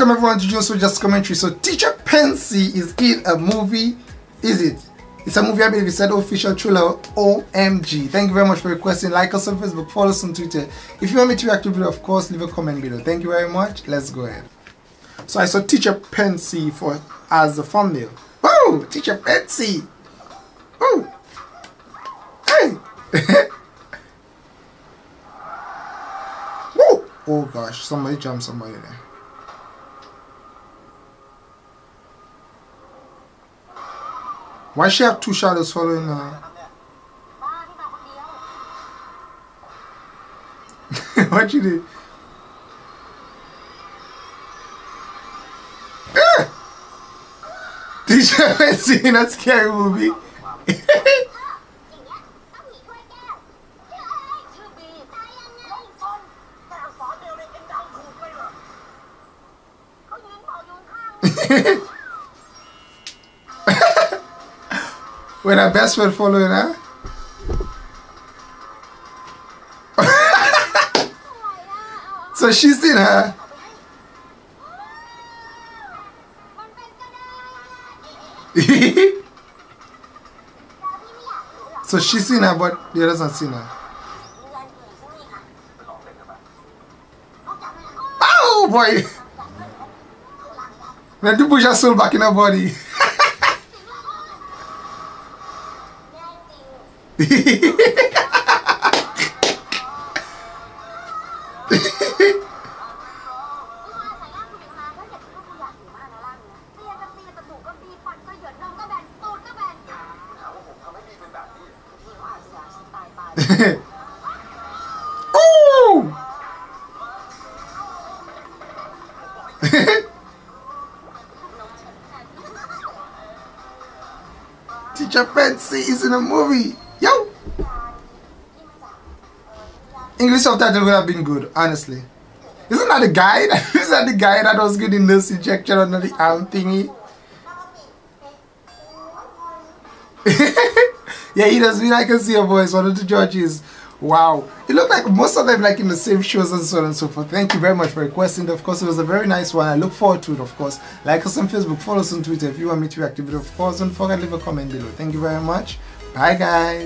Welcome everyone to Joe Just Commentary. So Teacher Phensri is in a movie. Is it? It's a movie I believe it's said official trailer OMG. Thank you very much for requesting. Like us on Facebook, follow us on Twitter. If you want me to react to video, of course, leave a comment below. Thank you very much. Let's go ahead. So I saw Teacher Phensri for as a thumbnail. Oh, Teacher Phensri. Oh. Hey. Woo. Oh gosh, somebody jumped somebody there. Why she have two shadows following her? what you do? Ah! Did you ever see a scary movie? when her best friend following her? so she's seen her. so she's seen her, but the others not seen her. Oh boy! Then to push her soul back in her body. Teacher Phensri is in a movie. English subtitle would have been good, honestly. Isn't that the guy? Isn't that the guy that was getting nurse injection under the arm thingy? yeah, he does mean I Can See Your Voice. One of the judges. Wow. It looked like most of them like in the same shows and so on and so forth. Thank you very much for requesting. Of course, it was a very nice one. I look forward to it, of course. Like us on Facebook, follow us on Twitter. If you want me to react to it, of course, don't forget to leave a comment below. Thank you very much. Bye, guys.